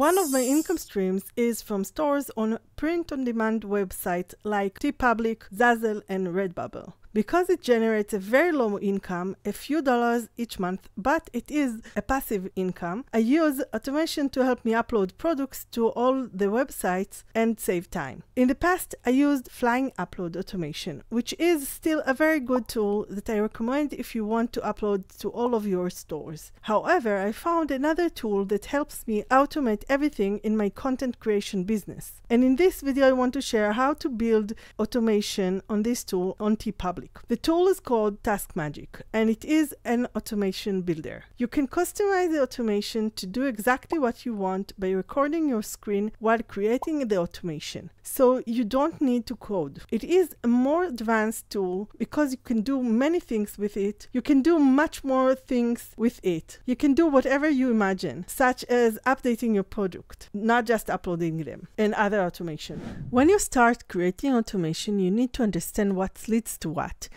One of my income streams is from stores on print on demand websites like TeePublic, Zazzle, and Redbubble because it generates a very low income, a few dollars each month, but it is a passive income. I use automation to help me upload products to all the websites and save time. In the past, I used Flying Upload Automation, which is still a very good tool that I recommend if you want to upload to all of your stores. However, I found another tool that helps me automate everything in my content creation business. And in this video, I want to share how to build automation on this tool on TeePublic public. The tool is called Task Magic and it is an automation builder. You can customize the automation to do exactly what you want by recording your screen while creating the automation. So you don't need to code. It is a more advanced tool because you can do many things with it. You can do much more things with it. You can do whatever you imagine, such as updating your product, not just uploading them, and other automation. When you start creating automation, you need to understand what leads to what that.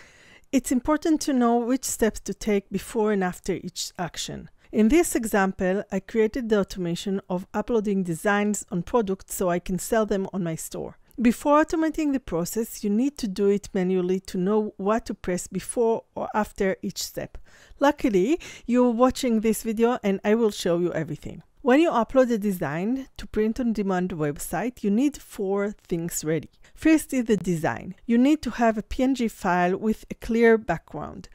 It's important to know which steps to take before and after each action. In this example, I created the automation of uploading designs on products so I can sell them on my store. Before automating the process, you need to do it manually to know what to press before or after each step. Luckily, you're watching this video and I will show you everything. When you upload a design to print-on-demand website, you need four things ready. First is the design. You need to have a PNG file with a clear background.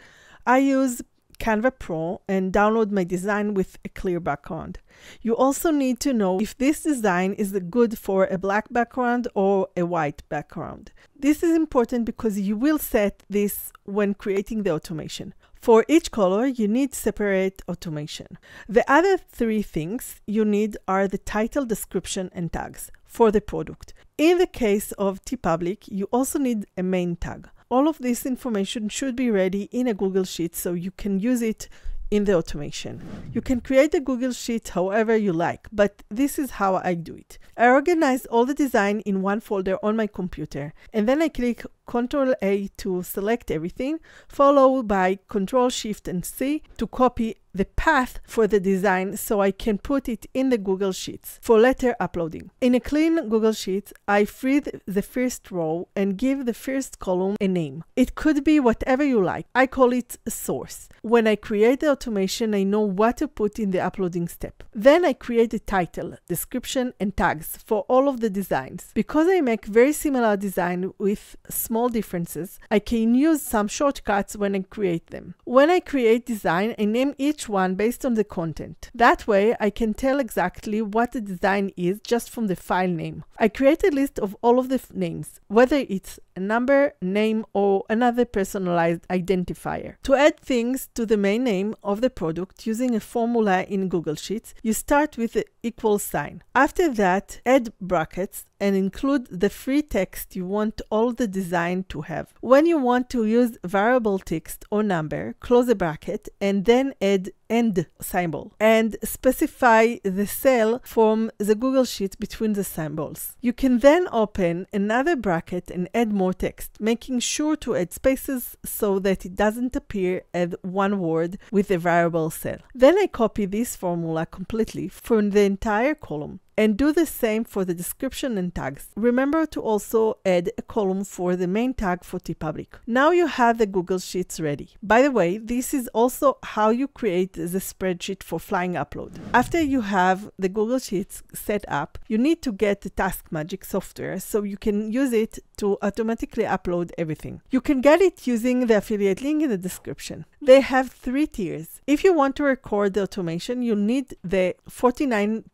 I use Canva Pro and download my design with a clear background. You also need to know if this design is good for a black background or a white background. This is important because you will set this when creating the automation. For each color, you need separate automation. The other three things you need are the title, description, and tags for the product. In the case of TeePublic, you also need a main tag. All of this information should be ready in a Google Sheet so you can use it in the automation. You can create a Google Sheet however you like, but this is how I do it. I organize all the design in one folder on my computer, and then I click Ctrl A to select everything, followed by Ctrl Shift and C to copy the path for the design so I can put it in the Google Sheets for later uploading. In a clean Google Sheet, I freeze the first row and give the first column a name. It could be whatever you like. I call it source. When I create the automation, I know what to put in the uploading step. Then I create the title, description, and tags for all of the designs. Because I make very similar design with small small differences, I can use some shortcuts when I create them. When I create design, I name each one based on the content. That way, I can tell exactly what the design is just from the file name. I create a list of all of the names, whether it's a number, name, or another personalized identifier. To add things to the main name of the product using a formula in Google Sheets, you start with the equal sign. After that, add brackets and include the free text you want all the design to have. When you want to use variable text or number, close a bracket and then add end symbol and specify the cell from the Google Sheet between the symbols. You can then open another bracket and add more text, making sure to add spaces so that it doesn't appear as one word with a variable cell. Then I copy this formula completely from the entire column and do the same for the description and tags. Remember to also add a column for the main tag for TeePublic. Now you have the Google Sheets ready. By the way, this is also how you create the spreadsheet for flying upload. After you have the Google Sheets set up, you need to get the Task Magic software so you can use it to automatically upload everything. You can get it using the affiliate link in the description. They have three tiers. If you want to record the automation, you need the $49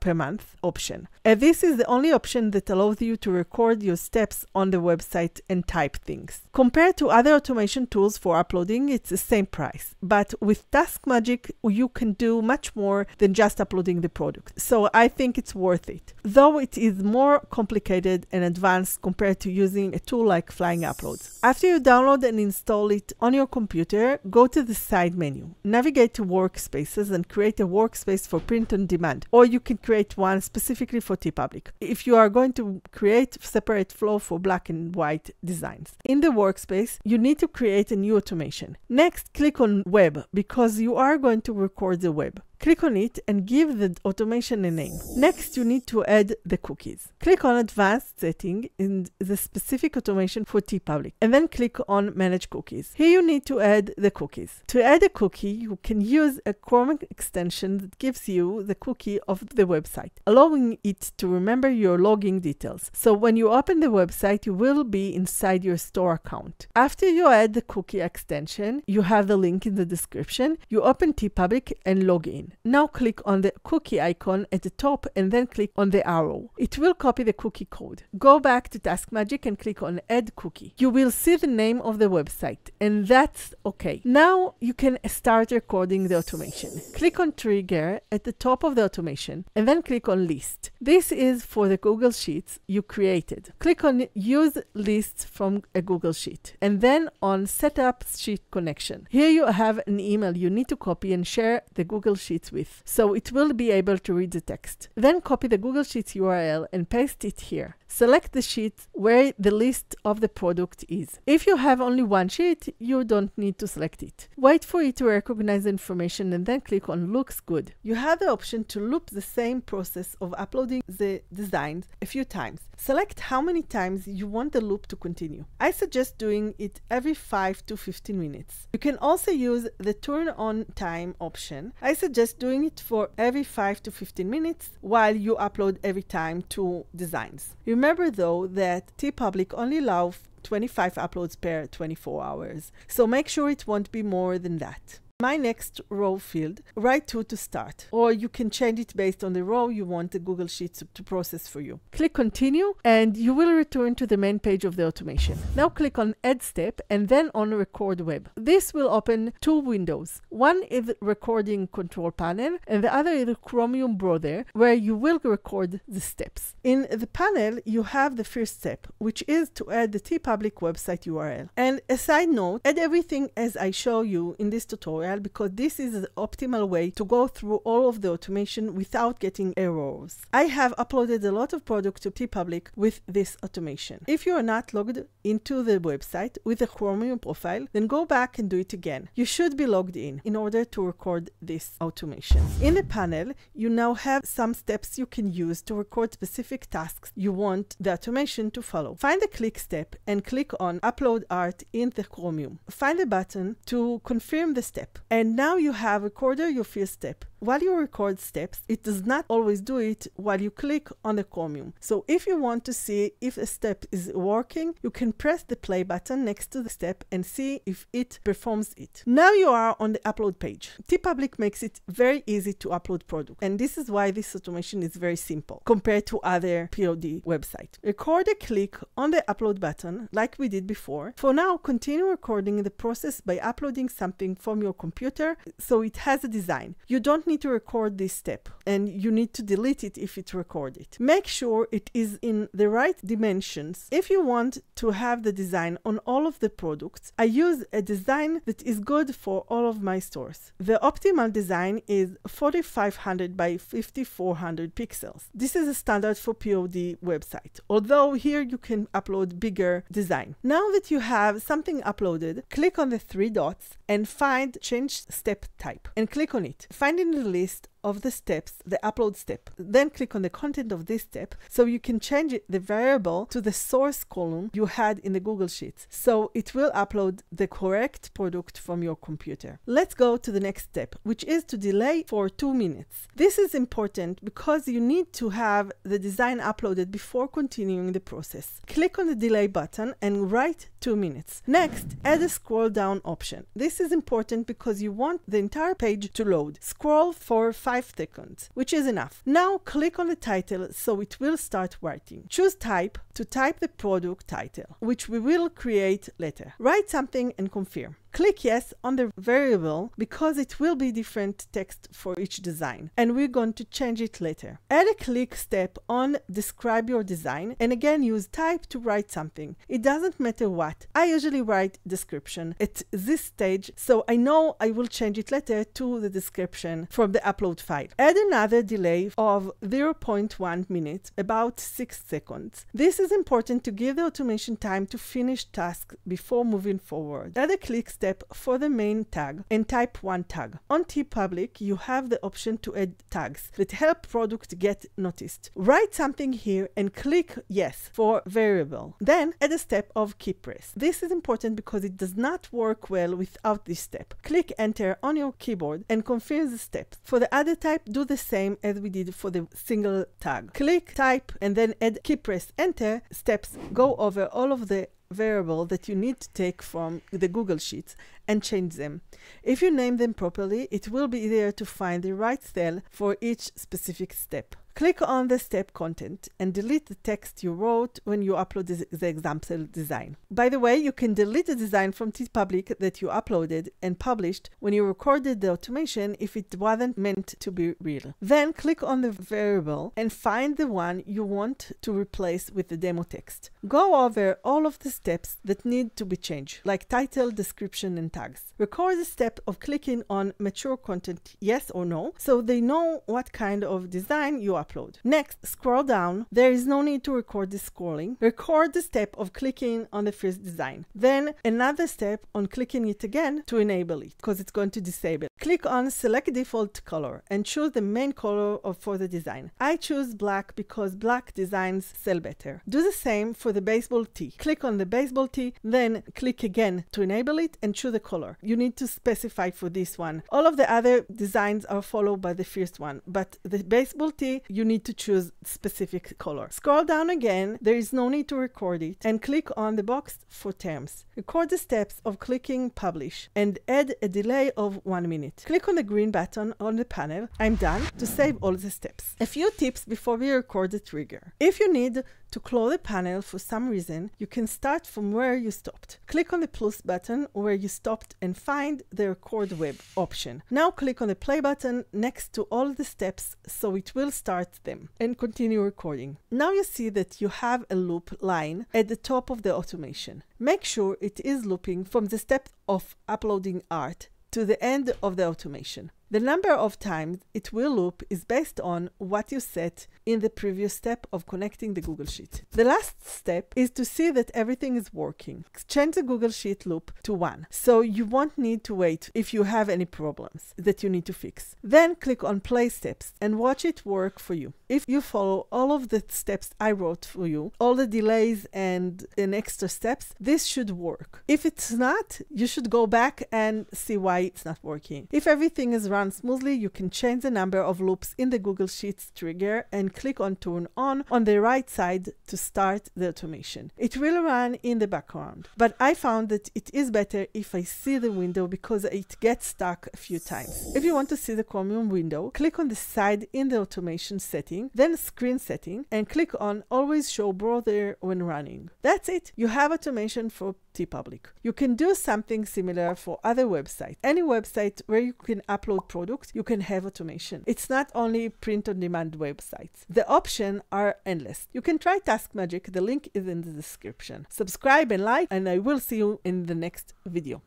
per month option. And this is the only option that allows you to record your steps on the website and type things. Compared to other automation tools for uploading, it's the same price. But with Task Magic, you can do much more than just uploading the product. So I think it's worth it. Though it is more complicated and advanced compared to using a tool like Flying Uploads. After you download and install it on your computer, go to the side menu, navigate to workspaces and create a workspace for print on demand, or you can create one specifically for TeePublic. If you are going to create separate flow for black and white designs. In the workspace, you need to create a new automation. Next, click on web because you are going to record the web. Click on it and give the automation a name. Next, you need to add the cookies. Click on Advanced Setting in the specific automation for TeePublic and then click on Manage Cookies. Here you need to add the cookies. To add a cookie, you can use a Chrome extension that gives you the cookie of the website, allowing it to remember your login details. So when you open the website, you will be inside your store account. After you add the cookie extension, you have the link in the description. You open TeePublic and log in. Now click on the cookie icon at the top and then click on the arrow. It will copy the cookie code. Go back to Taskmagic and click on Add Cookie. You will see the name of the website and that's okay. Now you can start recording the automation. Click on Trigger at the top of the automation and then click on List. This is for the Google Sheets you created. Click on Use Lists from a Google Sheet and then on Set up Sheet Connection. Here you have an email you need to copy and share the Google Sheets with, so it will be able to read the text. Then copy the Google Sheets URL and paste it here. Select the sheet where the list of the product is. If you have only one sheet, you don't need to select it. Wait for it to recognize the information and then click on Looks Good. You have the option to loop the same process of uploading the designs a few times. Select how many times you want the loop to continue. I suggest doing it every 5 to 15 minutes. You can also use the turn on time option. I suggest doing it for every 5 to 15 minutes while you upload every time two designs. Remember though that TeePublic only allows 25 uploads per 24 hours, so make sure it won't be more than that my next row field, write two to start, or you can change it based on the row you want the Google Sheets to process for you. Click continue and you will return to the main page of the automation. Now click on add step and then on record web. This will open two windows. One is recording control panel and the other is Chromium browser where you will record the steps. In the panel you have the first step which is to add the TeePublic website URL. And a side note, add everything as I show you in this tutorial tutorial because this is the optimal way to go through all of the automation without getting errors. I have uploaded a lot of products to TeePublic with this automation. If you are not logged into the website with a Chromium profile, then go back and do it again. You should be logged in in order to record this automation. In the panel, you now have some steps you can use to record specific tasks you want the automation to follow. Find the click step and click on Upload Art in the Chromium. Find the button to confirm the step. And now you have a recorded your first step. While you record steps, it does not always do it while you click on the Chromium. So if you want to see if a step is working, you can press the play button next to the step and see if it performs it. Now you are on the upload page. TeePublic makes it very easy to upload product. And this is why this automation is very simple compared to other POD website. Record a click on the upload button like we did before. For now, continue recording the process by uploading something from your computer so it has a design. You don't need to record this step and you need to delete it if it recorded. Make sure it is in the right dimensions. If you want to have the design on all of the products, I use a design that is good for all of my stores. The optimal design is 4500 by 5400 pixels. This is a standard for POD website, although here you can upload bigger design. Now that you have something uploaded, click on the three dots and find change step type and click on it. Find in the list of the steps, the upload step. Then click on the content of this step so you can change the variable to the source column you had in the Google Sheets. So it will upload the correct product from your computer. Let's go to the next step, which is to delay for two minutes. This is important because you need to have the design uploaded before continuing the process. Click on the delay button and write two minutes. Next, add a scroll down option. This is important because you want the entire page to load. Scroll for five 5 seconds, which is enough. Now click on the title so it will start writing. Choose type to type the product title, which we will create later. Write something and confirm. Click yes on the variable because it will be different text for each design and we're going to change it later. Add a click step on describe your design and again use type to write something. It doesn't matter what. I usually write description at this stage so I know I will change it later to the description from the upload file. Add another delay of 0.1 minutes, about 6 seconds. This is is important to give the automation time to finish tasks before moving forward. Add a click step for the main tag and type one tag. On TeePublic, you have the option to add tags that help product get noticed. Write something here and click yes for variable. Then add a step of key press. This is important because it does not work well without this step. Click enter on your keyboard and confirm the step. For the other type, do the same as we did for the single tag. Click, type, and then add key press enter steps. Go over all of the variable that you need to take from the Google Sheets and change them. If you name them properly, it will be easier to find the right cell for each specific step. Click on the step content and delete the text you wrote when you upload the, example design. By the way, you can delete the design from TeePublic that you uploaded and published when you recorded the automation if it wasn't meant to be real. Then click on the variable and find the one you want to replace with the demo text. Go over all of the steps that need to be changed, like title, description, and tags. Record the step of clicking on mature content yes or no, so they know what kind of design you upload. Next, scroll down. There is no need to record the scrolling. Record the step of clicking on the first design. Then another step on clicking it again to enable it, because it's going to disable. Click on select default color and choose the main color of, for the design. I choose black because black designs sell better. Do the same for the baseball tee. Click on the baseball tee, then click again to enable it and choose the color. You need to specify for this one. All of the other designs are followed by the first one, but the baseball tee, you need to choose specific color. Scroll down again, there is no need to record it, and click on the box for terms. Record the steps of clicking publish and add a delay of one minute. Click on the green button on the panel, I'm done, to save all the steps. A few tips before we record the trigger. If you need to close the panel for some reason, you can start from where you stopped. Click on the plus button where you stopped and find the record web option. Now click on the play button next to all the steps so it will start them and continue recording. Now you see that you have a loop line at the top of the automation. Make sure it is looping from the step of uploading art to the end of the automation. The number of times it will loop is based on what you set in the previous step of connecting the Google Sheet. The last step is to see that everything is working. Change the Google Sheet loop to 1, so you won't need to wait if you have any problems that you need to fix. Then click on Play Steps and watch it work for you. If you follow all of the steps I wrote for you, all the delays and, and extra steps, this should work. If it's not, you should go back and see why it's not working. If everything is run smoothly, you can change the number of loops in the Google Sheets trigger and click on Turn On on the right side to start the automation. It will run in the background, but I found that it is better if I see the window because it gets stuck a few times. If you want to see the Chromium window, click on the side in the automation setting, then screen setting, and click on Always Show Browser when running. That's it. You have automation for TeePublic. You can do something similar for other websites. Any website where you can upload products, you can have automation. It's not only print on demand websites. The options are endless. You can try Task Magic. The link is in the description. Subscribe and like, and I will see you in the next video.